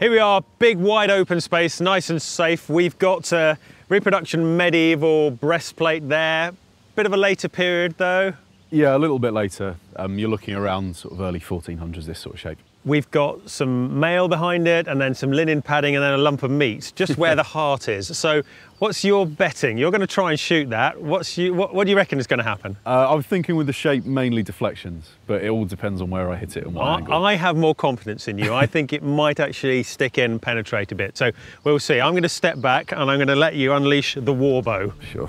Here we are, big wide open space, nice and safe. We've got a reproduction medieval breastplate there. Bit of a later period though. Yeah, a little bit later. Um, you're looking around sort of early 1400s, this sort of shape. We've got some mail behind it and then some linen padding and then a lump of meat, just where the heart is. So what's your betting? You're going to try and shoot that. What's you, what, what do you reckon is going to happen? Uh, I'm thinking with the shape mainly deflections, but it all depends on where I hit it and what angle. I, I have more confidence in you. I think it might actually stick in, penetrate a bit. So we'll see. I'm going to step back and I'm going to let you unleash the war bow. Sure.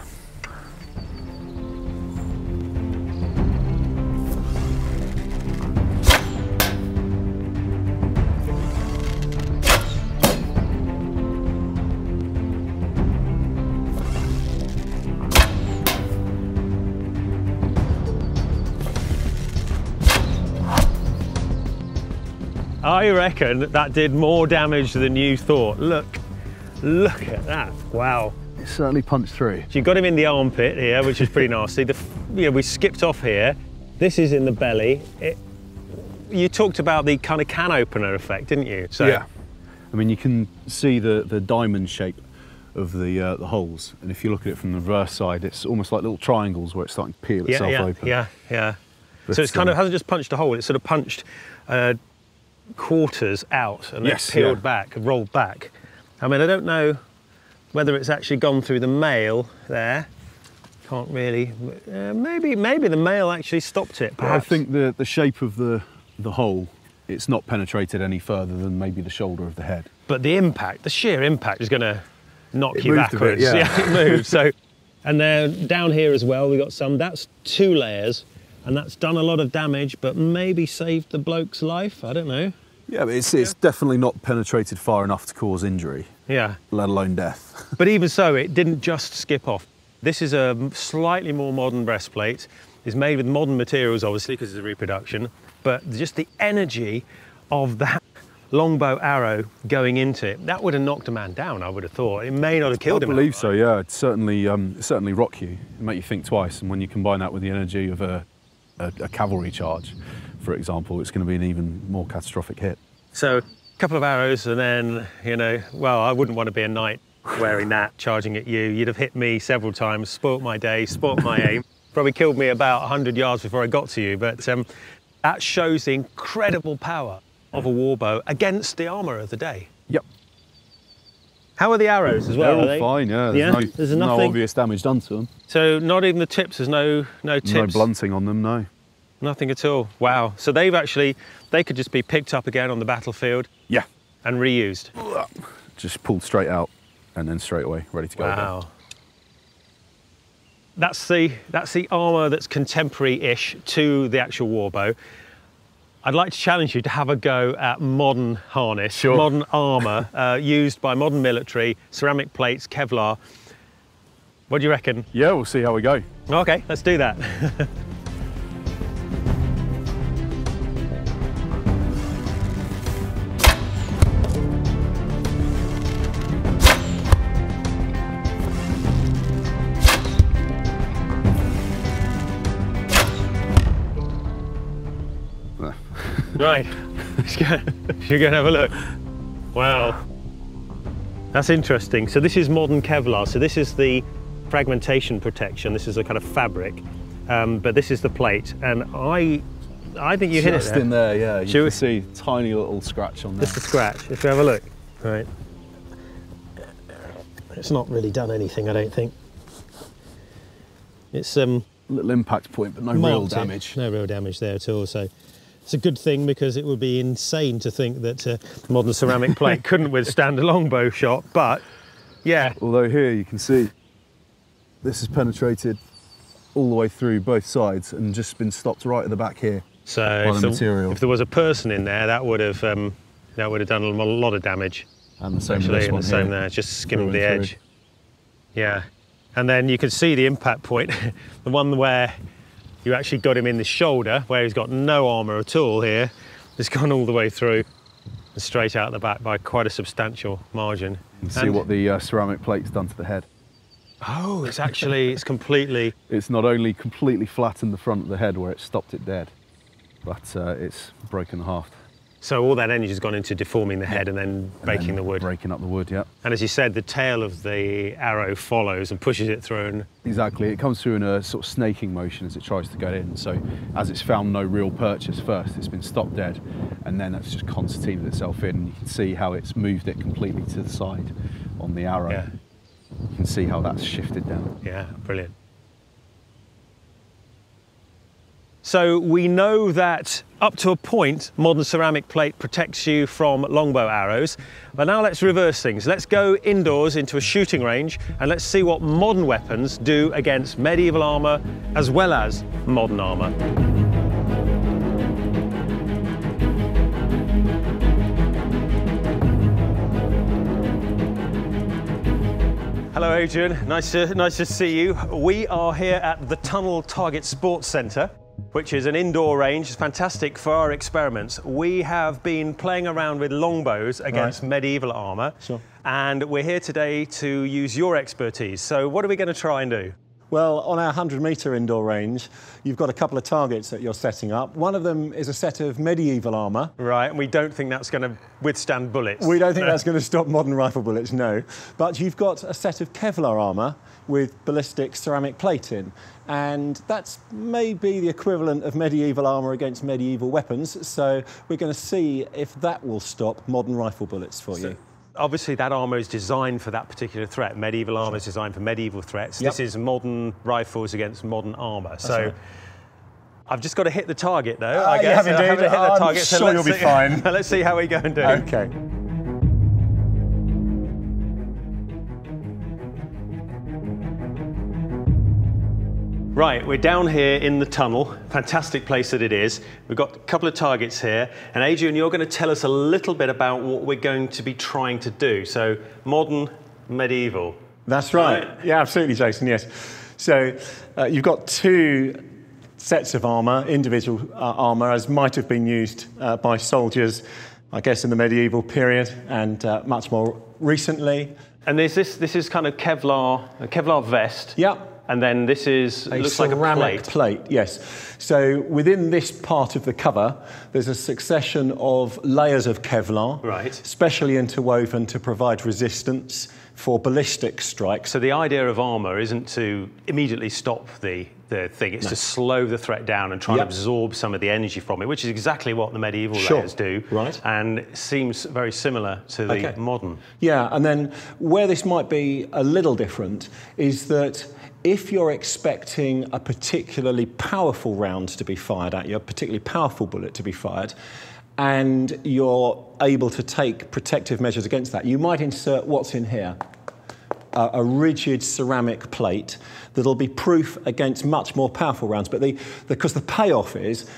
Reckon that did more damage than you thought. Look, look at that. Wow. It certainly punched through. So you got him in the armpit here, which is pretty nasty. The, you know, we skipped off here. This is in the belly. It, you talked about the kind of can opener effect, didn't you? So, yeah. I mean, you can see the, the diamond shape of the uh, the holes, and if you look at it from the reverse side, it's almost like little triangles where it's starting to peel yeah, itself yeah, open. Yeah, yeah. But so it's kind of hasn't just punched a hole; it's sort of punched uh, quarters out and yes, peeled yeah. back, rolled back. I mean, I don't know whether it's actually gone through the mail there. Can't really. Uh, maybe maybe the mail actually stopped it. Perhaps. I think the the shape of the the hole, it's not penetrated any further than maybe the shoulder of the head. But the impact, the sheer impact, is going to knock it you backwards. Bit, yeah. yeah, it moved. So, and then down here as well, we got some. That's two layers, and that's done a lot of damage, but maybe saved the bloke's life. I don't know. Yeah, but it's, it's definitely not penetrated far enough to cause injury. Yeah. Let alone death. but even so, it didn't just skip off. This is a slightly more modern breastplate. It's made with modern materials, obviously, because it's a reproduction. But just the energy of that longbow arrow going into it, that would have knocked a man down, I would have thought. It may not have killed I him. I believe so, yeah. It certainly, um, certainly rock you, It make you think twice. And when you combine that with the energy of a, a, a cavalry charge, for example, it's going to be an even more catastrophic hit. So a couple of arrows and then, you know, well, I wouldn't want to be a knight wearing that, charging at you. You'd have hit me several times, spoilt my day, spoilt my aim. Probably killed me about 100 yards before I got to you. But um, that shows the incredible power of a warbow against the armour of the day. Yep. How are the arrows as well? They're all fine, yeah. There's, yeah? No, There's no obvious damage done to them. So not even the tips, there's no, no tips? No blunting on them, no. Nothing at all. Wow. So they've actually, they could just be picked up again on the battlefield. Yeah. And reused. Just pulled straight out and then straight away, ready to go. Wow. Again. That's the, that's the armour that's contemporary-ish to the actual warbow. I'd like to challenge you to have a go at modern harness, sure. modern armour uh, used by modern military, ceramic plates, Kevlar. What do you reckon? Yeah, we'll see how we go. Okay, let's do that. Right, you're going to have a look. Wow, that's interesting. So this is modern Kevlar. So this is the fragmentation protection. This is a kind of fabric, um, but this is the plate. And I, I think you Just hit it there. in there, yeah. You Should can we- see tiny little scratch on there. Just a scratch. If you have a look, right. It's not really done anything, I don't think. It's um, little impact point, but no real damage. No real damage there at all. So it's a good thing because it would be insane to think that uh, modern ceramic plate couldn't withstand a longbow shot. But yeah, Although here you can see this has penetrated all the way through both sides and just been stopped right at the back here. so By if, the there- material. if there was a person in there, that would have um, that would have done a lot of damage. And the same with Actually, this and one the same here. there, just skimmed the and edge. Yeah, and then you can see the impact point, the one where you actually got him in the shoulder, where he's got no armour at all here. It's gone all the way through and straight out the back by quite a substantial margin. Can see And- what the uh, ceramic plate's done to the head. Oh, it's actually, it's completely, It's not only completely flattened the front of the head where it stopped it dead, but uh, it's broken the haft. So all that energy has gone into deforming the head and then And breaking then the wood. Breaking up the wood, yeah. And as you said, the tail of the arrow follows and pushes it through. And Exactly. It comes through in a sort of snaking motion as it tries to get in. So as it's found no real purchase first, it's been stopped dead, and then it's just concertinaed itself in. You can see how it's moved it completely to the side on the arrow. yeah, You can see how that's shifted down. yeah, brilliant. So we know that up to a point, modern ceramic plate protects you from longbow arrows. But now let's reverse things. Let's go indoors into a shooting range and let's see what modern weapons do against medieval armour as well as modern armour. Hello, Adrian. Nice to, nice to see you. We are here at the Tunnel Target Sports Centre, which is an indoor range. It's fantastic for our experiments. We have been playing around with longbows against medieval armour. Sure. And we're here today to use your expertise. So, what are we going to try and do? Well, on our 100 metre indoor range, you've got a couple of targets that you're setting up. One of them is a set of medieval armour. Right, and we don't think that's going to withstand bullets. We don't think that's going to stop modern rifle bullets, no. But you've got a set of Kevlar armour with ballistic ceramic plate in. And that's maybe the equivalent of medieval armour against medieval weapons. So we're going to see if that will stop modern rifle bullets for you. Obviously, that armour is designed for that particular threat. Medieval armour is designed for medieval threats. Yep. This is modern rifles against modern armour. So. right. I've just got to hit the target, though. Ah, I you guess have I indeed. haven't hit the I'm target. so sure you'll be fine. let's see how we go and do. Okay. Right, we're down here in the tunnel. Fantastic place that it is. We've got a couple of targets here. And Adrian, you're going to tell us a little bit about what we're going to be trying to do. So, modern, medieval. That's right. Right. Yeah, absolutely, Jason. Yes. So uh, you've got two sets of armour, individual uh, armour, as might have been used uh, by soldiers, I guess, in the medieval period and uh, much more recently. And there's this, this is kind of Kevlar, a Kevlar vest. Yep. And then this is, A looks like a ceramic plate. yes. So within this part of the cover, there's a succession of layers of Kevlar, Right. specially interwoven to provide resistance for ballistic strikes. So the idea of armour isn't to immediately stop the, the thing, it's to slow the threat down and try Yep. and absorb some of the energy from it, which is exactly what the medieval Sure. layers do. Right. And seems very similar to the Okay. modern. Yeah, and then where this might be a little different is that if you're expecting a particularly powerful round to be fired at you, a particularly powerful bullet to be fired, and you're able to take protective measures against that, you might insert what's in here a, a rigid ceramic plate that'll be proof against much more powerful rounds. But the because the payoff is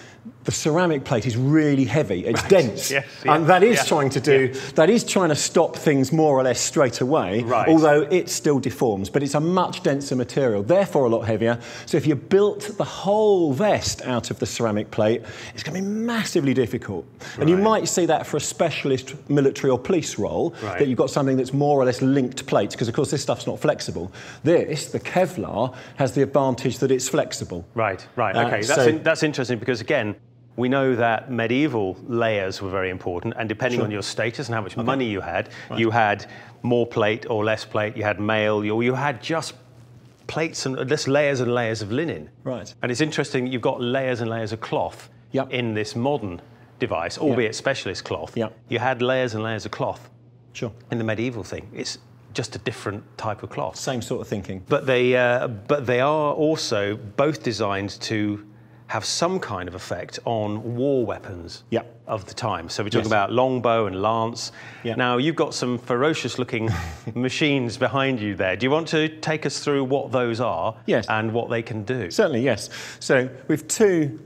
the ceramic plate is really heavy. It's dense, Yes, yeah, and that is yeah, trying to do that is trying to stop things more or less straight away. Right. Although it still deforms, but it's a much denser material, therefore a lot heavier. So if you built the whole vest out of the ceramic plate, it's going to be massively difficult. And you might see that for a specialist military or police role, Right. that you've got something that's more or less linked plates, because of course this stuff's not flexible. This, the Kevlar, has the advantage that it's flexible. Right, right, Uh, okay. that's, so- in, that's interesting because, again, we know that medieval layers were very important, and depending Sure. on your status and how much money you had, you had more plate or less plate, you had mail, or you had just plates and just layers and layers of linen. Right. And it's interesting that you've got layers and layers of cloth Yep. in this modern device, albeit specialist cloth. Yep. You had layers and layers of cloth Sure. in the medieval thing. It's just a different type of cloth. Same sort of thinking. But they, uh, but they are also both designed to have some kind of effect on war weapons Yeah. of the time. So we're talking Yes. about longbow and lance. Yeah. Now you've got some ferocious looking machines behind you there. Do you want to take us through what those are Yes. and what they can do? Certainly, yes. So we've two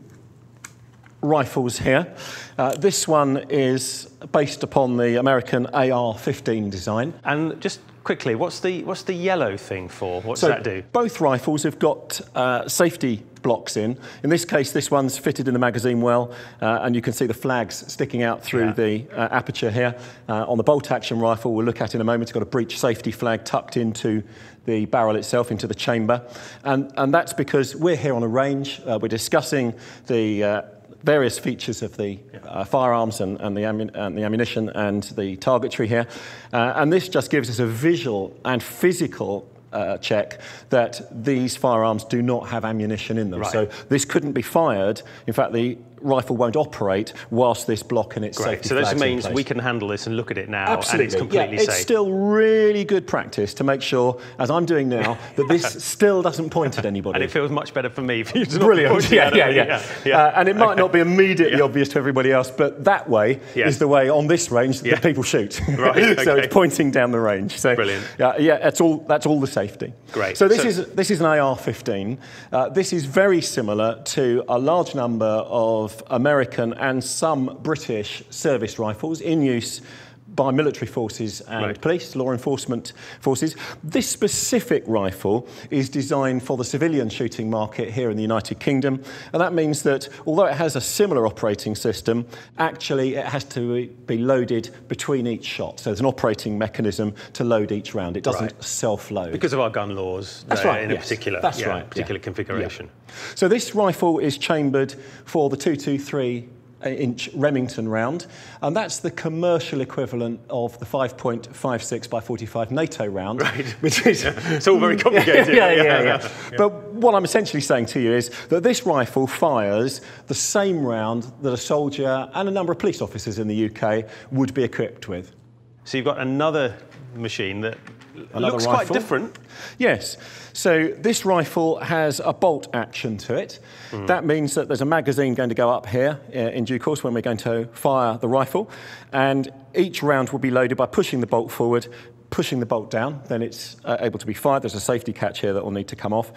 rifles here. Uh, this one is based upon the American AR-15 design. And just quickly, what's the what's the yellow thing for? What does So that do? both rifles have got uh, safety blocks in. In this case, this one's fitted in the magazine well, uh, and you can see the flags sticking out through Yeah. the uh, aperture here. Uh, on the bolt-action rifle, we'll look at in a moment, it's got a breech safety flag tucked into the barrel itself, into the chamber. And, and that's because we're here on a range. Uh, we're discussing the uh, various features of the uh, firearms and, and, the and, the ammunition and the targetry here. Uh, and this just gives us a visual and physical uh, check that these firearms do not have ammunition in them. Right. So this couldn't be fired. In fact, the rifle won't operate whilst this block and its Great. safety So this means we can handle this and look at it now, Absolutely. and it's completely yeah, safe. It's still really good practice to make sure, as I'm doing now, that this still doesn't point at anybody. and it feels much better for me for you to Brilliant. Yeah, at yeah, yeah. yeah. Uh, and it might Okay. not be immediately obvious to everybody else, but that way Yes. is the way on this range that Yeah. people shoot. Right, so okay. it's pointing down the range. So Brilliant. Yeah, yeah. That's all. That's all the safety. Great. So this So- is this is an AR-15. Uh, this is very similar to a large number of American and some British service rifles in use by military forces and Right. police, law enforcement forces. This specific rifle is designed for the civilian shooting market here in the United Kingdom, and that means that although it has a similar operating system, actually it has to be loaded between each shot. So there's an operating mechanism to load each round. It doesn't Right. self-load. Because of our gun laws That's uh, right, in a particular, That's yeah, right, particular yeah. configuration. So this rifle is chambered for the 223 inch Remington round, and that's the commercial equivalent of the 5.56 by 45 NATO round, Right. which is It's all very complicated. yeah, yeah, yeah, But what I'm essentially saying to you is that this rifle fires the same round that a soldier and a number of police officers in the UK would be equipped with. So you've got another machine that Another looks quite different. Yes. So this rifle has a bolt action to it. That means that there's a magazine going to go up here uh, in due course when we're going to fire the rifle. And each round will be loaded by pushing the bolt forward, pushing the bolt down. Then it's uh, able to be fired. There's a safety catch here that will need to come off.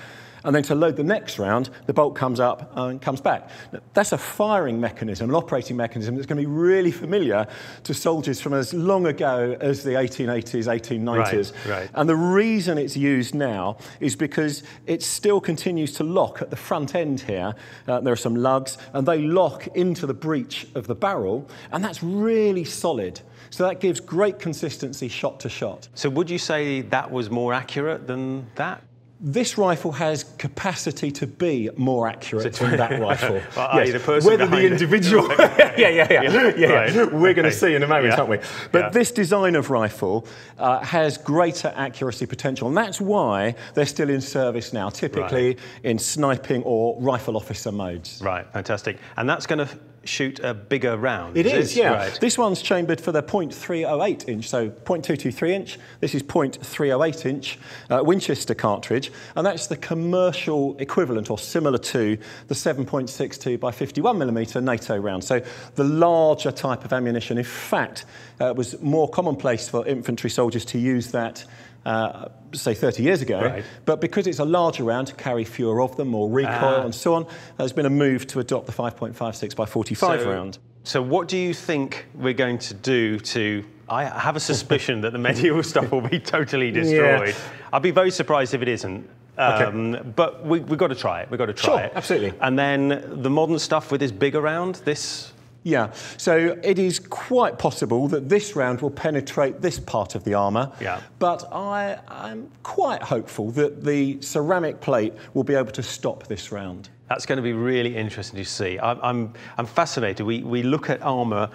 And then to load the next round, the bolt comes up and comes back. Now, That's a firing mechanism, an operating mechanism that's going to be really familiar to soldiers from as long ago as the 1880s, 1890s. Right, right. And the reason it's used now is because it still continues to lock at the front end here. Uh, there are some lugs, and they lock into the breech of the barrel, and that's really solid. So that gives great consistency shot to shot. So would you say that was more accurate than that? This rifle has capacity to be more accurate than that rifle. Well, i.e. the person Whether the individual, yeah, yeah, yeah, yeah, yeah, right. We're going to see in a moment, Yeah. aren't we? But Yeah. this design of rifle uh, has greater accuracy potential, and that's why they're still in service now, typically in sniping or rifle officer modes. Right, fantastic. And that's going to shoot a bigger round. It is, yeah. Right. This one's chambered for the .308 inch, so .223 inch. This is .308 inch uh, Winchester cartridge, and that's the commercial equivalent or similar to the 7.62 by 51 millimeter NATO round. So the larger type of ammunition. In fact, uh, was more commonplace for infantry soldiers to use that. Uh, say 30 years ago, Right. but because it's a larger round to carry fewer of them, more recoil Ah. and so on, there's been a move to adopt the 5.56 by 45 So- round. So, what do you think we're going to do to? I have a suspicion that the medieval stuff will be totally destroyed. I'd be very surprised if it isn't. Um, But we, we've got to try it. We've got to try Sure, it. absolutely. And then the modern stuff with this bigger round, this. Yeah, so it is quite possible that this round will penetrate this part of the armour. Yeah. But I, I'm quite hopeful that the ceramic plate will be able to stop this round. That's going to be really interesting to see. I'm, I'm, I'm fascinated. We, we look at armour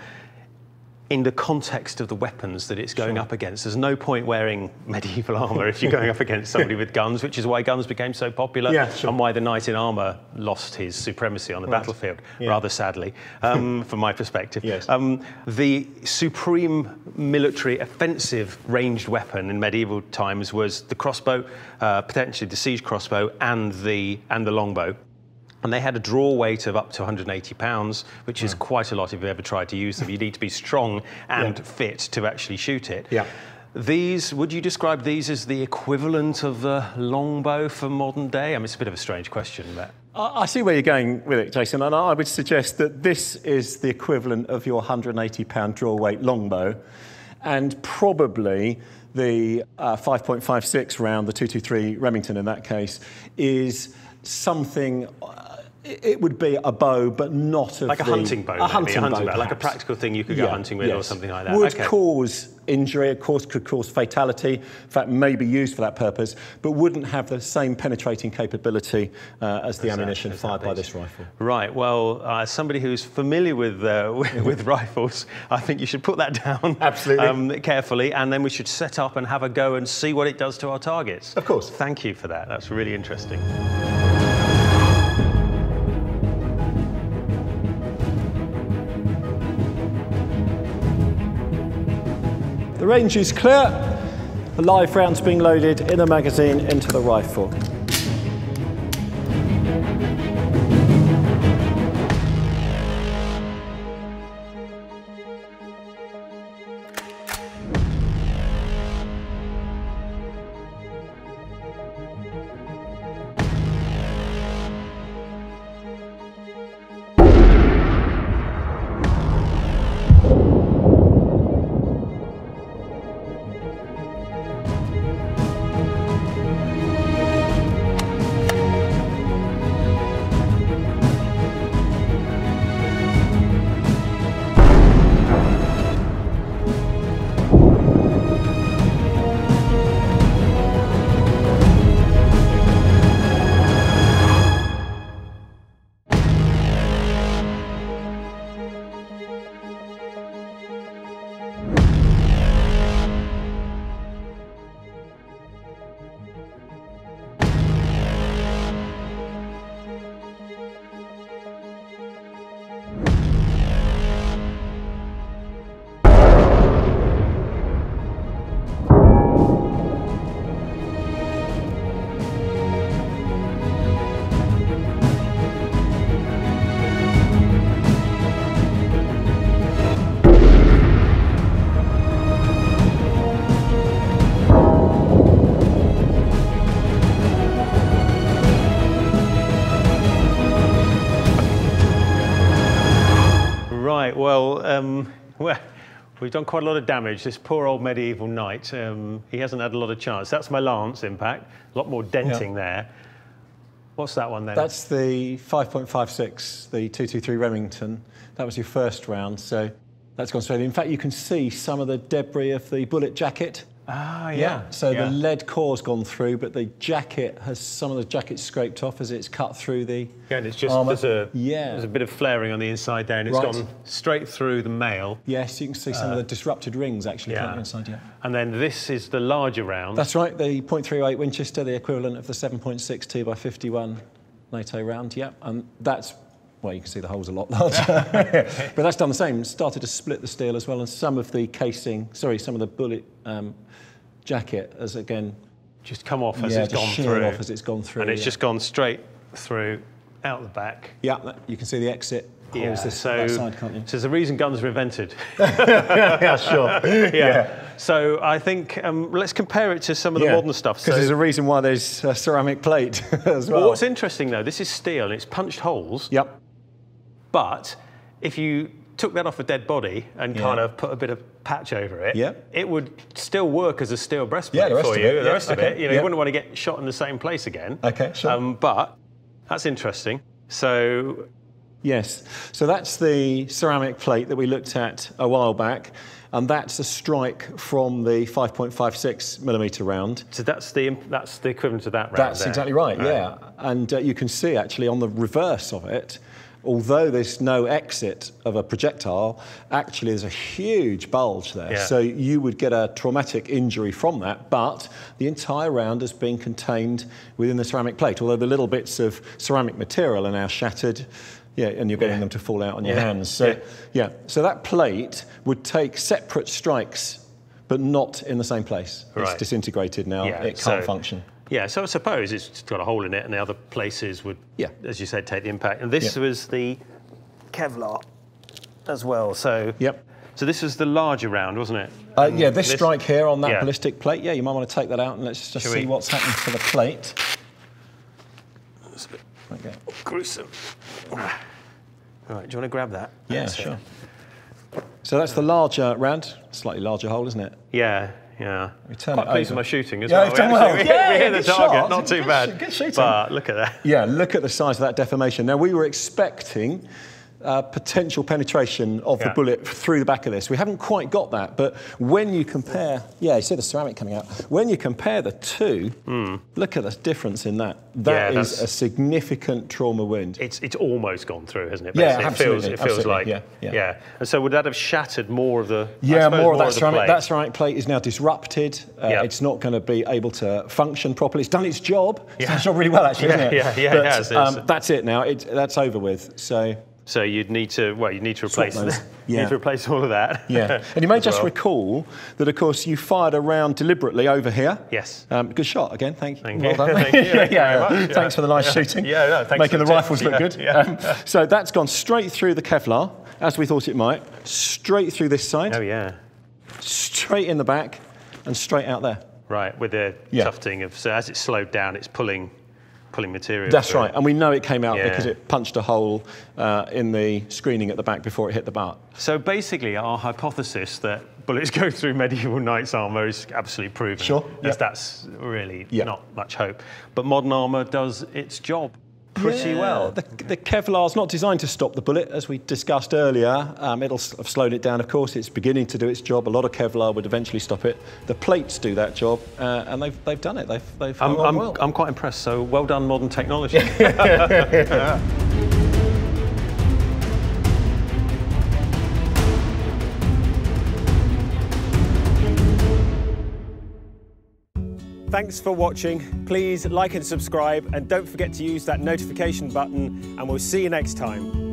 in the context of the weapons that it's going up against. There's no point wearing medieval armour if you're going up against somebody with guns, which is why guns became so popular Yeah, sure. and why the knight in armour lost his supremacy on the battlefield, Yeah. rather sadly, um, from my perspective. Yes. Um, the supreme military offensive ranged weapon in medieval times was the crossbow, uh, potentially the siege crossbow, and the, and the longbow. And they had a draw weight of up to 180 pounds, which is quite a lot if you've ever tried to use them. You need to be strong and Yeah. fit to actually shoot it. Yeah. These, would you describe these as the equivalent of the longbow for modern day? I mean, it's a bit of a strange question, but. I I see where you're going with it, Jason, and I would suggest that this is the equivalent of your 180 pound draw weight longbow, and probably the uh, 5.56 round, the 223 Remington in that case, is something uh, it would be a bow, but not of Like a hunting bow, A hunting, a hunting bow, bow, like a practical thing you could go hunting with or something like that. Would Okay. cause injury, of course, could cause fatality. In fact, may be used for that purpose, but wouldn't have the same penetrating capability uh, as the ammunition that fired by this rifle. Right. Well, uh, as somebody who's familiar with, uh, with with rifles, I think you should put that down Absolutely. um, carefully, and then we should set up and have a go and see what it does to our targets. Of course. Thank you for that. That's really interesting. The range is clear. The live rounds being loaded in a magazine into the rifle. We've done quite a lot of damage. This poor old medieval knight. Um, he hasn't had a lot of chance. That's my lance impact. A lot more denting there. What's that one then? That's the 5.56, the 223 Remington. That was your first round, so that's gone straight in. In fact, you can see some of the debris of the bullet jacket. Ah, yeah. So yeah. the lead core's gone through, but the jacket has some of the jacket scraped off as it's cut through the. Yeah, and it's just armour. there's a Yeah. there's a bit of flaring on the inside there, and it's Right. gone straight through the mail. Yes, you can see some of the disrupted rings actually Uh, Yeah. inside. Yeah. And then this is the larger round. That's right. The .38 Winchester, the equivalent of the 7.62 2 by 51 NATO round. Yeah, and that's. Well, you can see the hole's a lot larger, but that's done the same. Started to split the steel as well, and some of the casing, sorry, some of the bullet um, jacket has again just come off as yeah, it's gone through. off as it's gone through. and it's yeah. just gone straight through out the back. yeah. You can see the exit holes this so, side, so there's a reason guns were invented. yeah, sure. yeah. So I think um, let's compare it to some of the modern stuff. Because So, there's a reason why there's a ceramic plate as well. well, what's interesting though, this is steel and it's punched holes. Yep. But if you took that off a dead body and Yeah. kind of put a bit of patch over it, Yeah. it would still work as a steel breastplate Yeah, for of you. it, The yeah, rest of okay, it, you know, yeah. you wouldn't want to get shot in the same place again. Okay, sure. Um, but that's interesting. So Yes. So that's the ceramic plate that we looked at a while back, and that's a strike from the 5.56 millimeter round. So that's the that's the equivalent of that round. That's there. exactly right, yeah. And uh, you can see actually on the reverse of it, although there's no exit of a projectile, actually there's a huge bulge there. Yeah. So you would get a traumatic injury from that, but the entire round has been contained within the ceramic plate, although the little bits of ceramic material are now shattered. Yeah, and you're getting Yeah. them to fall out on your Yeah. hands. So, Yeah. So that plate would take separate strikes, but not in the same place. It's disintegrated now. Yeah, it can't so- function. Yeah, so I suppose it's got a hole in it, and the other places would, Yeah. as you said, take the impact. And this Yeah. was the Kevlar as well. So Yep. So this was the larger round, wasn't it? Uh, yeah, this, This- strike here on that yeah. ballistic plate. Yeah, you might want to take that out and let's just Shall see we? what's happened to the plate. It's a bit okay. Gruesome. All right, do you want to grab that? Yeah, That's it. sure. So that's the larger round, slightly larger hole, isn't it? Yeah, Yeah. We turn Quite it pleased with my shooting as Yeah, well. done We well. we, Yeah, we hit the target, shot. not too Good bad. good shooting. But look at that. Yeah, look at the size of that deformation. Now, we were expecting uh, potential penetration of the bullet through the back of this. We haven't quite got that, but when you compare, yeah, you see the ceramic coming out. When you compare the two, look at the difference in that. That. Yeah, is a significant trauma wound. It's, it's almost gone through, hasn't it? Yeah, basically? absolutely, It feels, it feels absolutely, like, yeah, yeah. And so would that have shattered more of the? Yeah, suppose more of that ceramic. plate? That ceramic plate is now disrupted. Uh, Yeah. It's not going to be able to function properly. It's done its job. It's Yeah. done its job really well, actually, Yeah, isn't it? yeah, yeah, it But, has, Um, that's it now. It, that's over with. So. So you'd need to, well, you need to replace, you Yeah. need to replace all of that. Yeah, and you may just well. recall that, of course, you fired a round deliberately over here. Yes. Um, good shot again. Thank you. Thank well you. done. Thank you. yeah, yeah, yeah. Thanks for the nice shooting. Yeah, no, thanks Making for the, the rifles look good. yeah. Um, so that's gone straight through the Kevlar, as we thought it might, straight through this side, Oh yeah. straight in the back, and straight out there. Right, with the tufting of so as it's slowed down, it's pulling, pulling material. That's through. right, and we know it came out Yeah. because it punched a hole uh, in the screening at the back before it hit the butt. So basically, our hypothesis that bullets go through medieval knights' armour is absolutely proven. Sure, yeah. that's really not much hope. But modern armour does its job pretty Yeah, well. The, the Kevlar's not designed to stop the bullet, as we discussed earlier. Um, it'll have slowed it down, of course. It's beginning to do its job. A lot of Kevlar would eventually stop it. The plates do that job, uh, and they've, they've done it. They've, they've I'm, hung I'm, well. I'm quite impressed. So well done, modern technology. Thanks for watching. Please like and subscribe, and don't forget to use that notification button, and we'll see you next time.